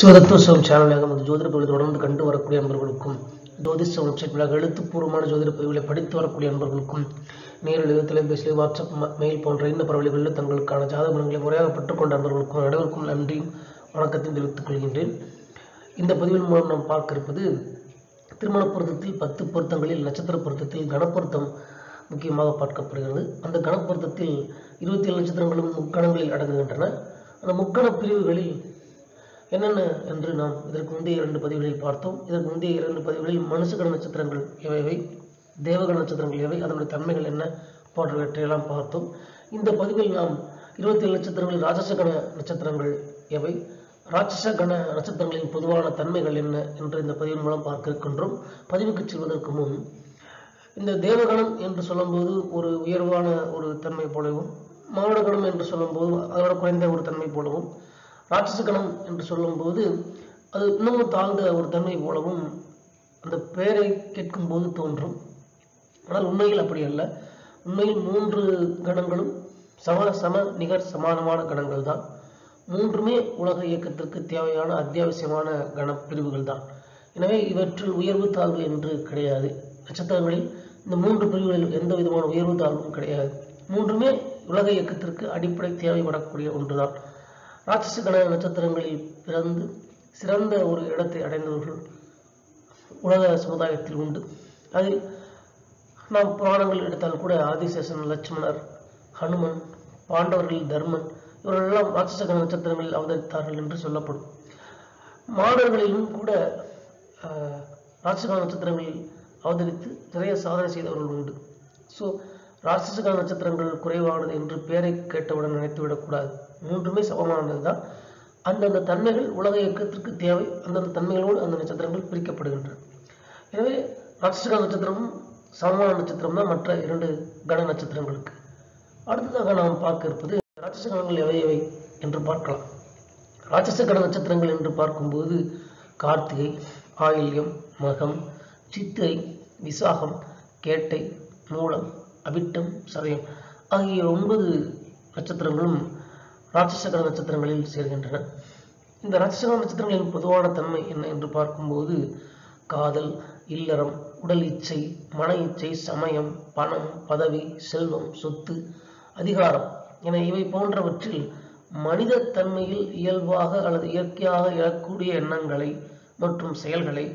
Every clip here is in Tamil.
சிவதத்துவம் சேனலாக நமது ஜோதிட பகுதியில் தொடர்ந்து கண்டு வரக்கூடிய அன்பர்களுக்கும் ஜோதிஷ வெப்சைட் விழா எழுத்துப்பூர்வமான ஜோதிட பதிவுகளை படித்து வரக்கூடிய அன்பர்களுக்கும் நேரில் தொலைபேசியில் வாட்ஸ்அப் ம- மெயில் போன்ற இந்த பரவலிகளில் தங்களுக்கான ஜாதகங்களை முறையாக பெற்றுக்கொண்ட அன்பர்களுக்கும் அனைவருக்கும் நன்றியும் வணக்கத்தையும் தெரிவித்துக் கொள்கின்றேன். இந்த பதிவின் மூலம் நாம் பார்க்க இருப்பது திருமண பொருத்தத்தில் பத்து பொருத்தங்களில் நட்சத்திர பொருத்தத்தில் கனப்பொருத்தம் முக்கியமாக பார்க்கப்படுகிறது. அந்த கணப்பொருத்தத்தில் இருபத்தி ஏழு நட்சத்திரங்களும் முக்கணங்களில் அடங்குகின்றன. அந்த முக்கண பிரிவுகளில் என்னென்ன என்று நாம் இதற்கு முந்தைய இரண்டு பதிவுகளில் பார்த்தோம். இதற்கு முந்தைய இரண்டு பதிவுகளில் மனுஷகண நட்சத்திரங்கள் எவைவை தேவகண நட்சத்திரங்கள் எவை? அதனுடைய தன்மைகள் என்ன? போன்றவற்றையெல்லாம் பார்த்தோம். இந்த பதிவில் நாம் இருபத்தி ஏழு நட்சத்திரங்களில் ராட்சசகண நட்சத்திரங்கள் எவை? ராட்சச கண நட்சத்திரங்களின் பொதுவான தன்மைகள் என்ன என்று இந்த பதிவின் மூலம் பார்க்க இருக்கின்றோம் பதிவுக்கு செல்வதற்கு முன் இந்த தேவகணம் என்று சொல்லும்போது ஒரு உயர்வான ஒரு தன்மை போலவும் மாவடகணம் என்று சொல்லும்போது அதோட குறைந்த ஒரு தன்மை போலவும் ராட்சசகணம் என்று சொல்லும்போது அது இன்னமும் தாழ்ந்த ஒரு தன்மை போலவும் அந்த பெயரை கேட்கும்போது தோன்றும். ஆனால் உண்மையில் அப்படி அல்ல. உண்மையில் மூன்று கணங்களும் சம சம நிகர் சமானமான கணங்கள் தான் மூன்றுமே உலக இயக்கத்திற்கு தேவையான அத்தியாவசியமான கணப்பிரிவுகள் தான் எனவே இவற்றில் உயர்வு தாழ்வு என்று கிடையாது. நட்சத்திரங்களில் இந்த மூன்று பிரிவுகளில் எந்த விதமான உயர்வு தாழ்வும் கிடையாது. மூன்றுமே உலக இயக்கத்திற்கு அடிப்படை தேவைப்படக்கூடிய ஒன்றுதான். ராட்சச கண நட்சத்திரங்களில் பிறந்து சிறந்த ஒரு இடத்தை அடைந்தவர்கள் உலக சமுதாயத்தில் உண்டு. அதில் நாம் புராணங்கள் எடுத்தால் கூட ஆதிசேஷன் லட்சுமணர் ஹனுமன் பாண்டவர்கள் தர்மன் இவர்களெல்லாம் ராட்சச கண நட்சத்திரங்களில் அவதரித்தார்கள் என்று சொல்லப்படும். மாணவர்களிலும் கூட ஆஹ், நட்சத்திரங்களில் அவதரித்து நிறைய சாதனை செய்தவர்கள் உண்டு. ஸோ ராட்சச நட்சத்திரங்கள் குறைவானது என்று பெயரை கேட்டவுடன் நினைத்துவிடக்கூடாது மூன்றுமே சமமானது தான் அந்தந்த தன்மைகள் உலக இயக்கத்திற்கு தேவை. அந்தந்த தன்மைகளோடு அந்த நட்சத்திரங்கள் பிரிக்கப்படுகின்றன. எனவே ராட்சச நட்சத்திரமும் சமமான நட்சத்திரம் தான் மற்ற இரண்டு கன நட்சத்திரங்களுக்கு. அடுத்ததாக நாம் பார்க்க இருப்பது ராட்சச கணங்கள் எவை எவை என்று பார்க்கலாம். ராட்சச கண நட்சத்திரங்கள் என்று பார்க்கும்போது கார்த்திகை ஆயில்யம் மகம் சித்திரை விசாகம் கேட்டை மூலம் அவிட்டம் சதயம் ஆகிய ஒன்பது நட்சத்திரங்களும் ராட்சசகர நட்சத்திரங்களில் சேர்கின்றன. இந்த ராட்சசகர நட்சத்திரங்களின் பொதுவான தன்மை என்ன என்று பார்க்கும்போது காதல் இல்லறம் உடல் இச்சை மன இச்சை சமயம் பணம் பதவி செல்வம் சொத்து அதிகாரம் என இவை போன்றவற்றில் மனித தன்மையில் இயல்பாக அல்லது இயற்கையாக எழக்கூடிய எண்ணங்களை மற்றும் செயல்களை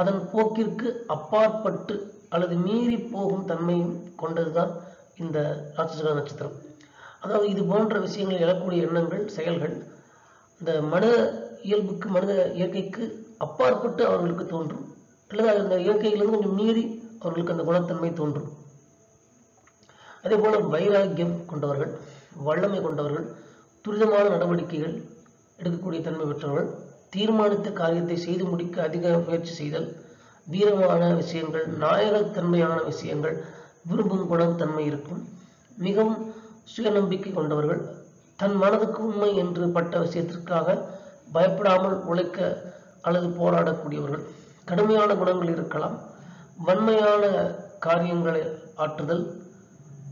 அதன் போக்கிற்கு அப்பாற்பட்டு அல்லது மீறி போகும் தன்மையும் கொண்டதுதான் இந்த ராட்சச நட்சத்திரம். அதாவது இது போன்ற விஷயங்கள் எழக்கூடிய எண்ணங்கள் செயல்கள் இந்த மனித இயல்புக்கு மனித இயற்கைக்கு அப்பாற்பட்டு அவர்களுக்கு தோன்றும். அல்லது அந்த இயற்கையிலிருந்து கொஞ்சம் மீறி அவர்களுக்கு அந்த குணத்தன்மை தோன்றும். அதே போல வைராக்கியம் கொண்டவர்கள் வல்லமை கொண்டவர்கள் துரிதமான நடவடிக்கைகள் எடுக்கக்கூடிய தன்மை பெற்றவர்கள் தீர்மானித்த காரியத்தை செய்து முடிக்க அதிக முயற்சி செய்தல் வீரமான விஷயங்கள் நாயகத்தன்மையான விஷயங்கள் விரும்பும் குணத்தன்மை இருக்கும். மிகவும் சுயநம்பிக்கை கொண்டவர்கள் தன் மனதுக்கு உண்மை என்று பட்ட விஷயத்திற்காக பயப்படாமல் உழைக்க அல்லது போராடக்கூடியவர்கள் கடுமையான குணங்கள் இருக்கலாம். வன்மையான காரியங்களை ஆற்றுதல்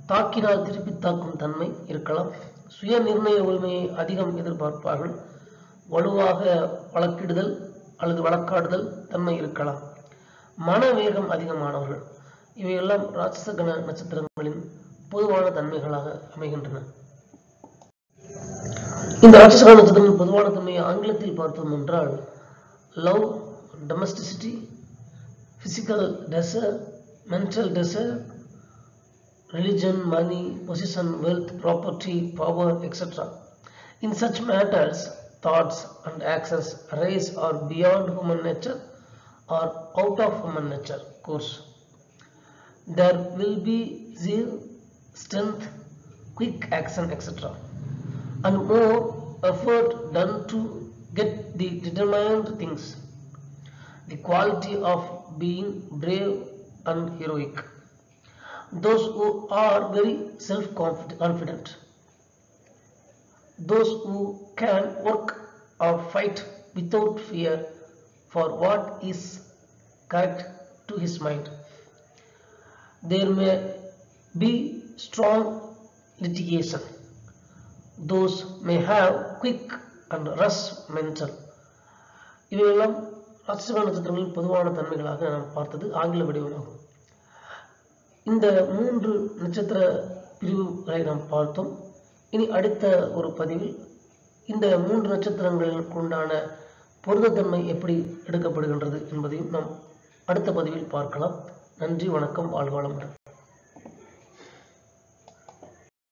தாக்கினால் திருப்பி தாக்கும் தன்மை இருக்கலாம். சுய நிர்ணய உரிமையை அதிகம் எதிர்பார்ப்பார்கள். வலுவாக வழக்கிடுதல் அல்லது வழக்காடுதல் தன்மை இருக்கலாம். மன வேகம் அதிகமானவர்கள். இவையெல்லாம் ராட்சசகன நட்சத்திரங்களின் பொதுவான தன்மைகளாக அமைகின்றன இந்த ராட்சச கண நட்சத்திரங்களின் பொதுவான தன்மையை ஆங்கிலத்தில் பார்த்தோம் என்றால் love domesticity physical desire mental desire religion, money, possession, wealth, property, power, etc. In such matters, thoughts and actions arise or beyond human nature or out of human nature course. There will be zeal, strength, quick action, etc. And more effort done to get the determined things. The quality of being brave and heroic those who are very self-confident, those who can work or fight without fear for what is correct to his mind. There may be strong litigation. Those may have quick and rush mental. இவையெல்லாம் ராசிபலன் நட்சத்திரங்களின் பொதுவான தன்மைகளாக நாம் பார்த்தது ஆங்கில வடிவமாகும் இந்த மூன்று நட்சத்திர பிரிவுகளை நாம் பார்த்தோம் இனி அடுத்த ஒரு பதிவில் இந்த மூன்று நட்சத்திரங்களுக்கு உண்டான பொருத்தத்தன்மை எப்படி எடுக்கப்படுகின்றது என்பதையும் நாம் அடுத்த பதிவில் பார்க்கலாம் நன்றி வணக்கம் வாழ்வாளமுடன்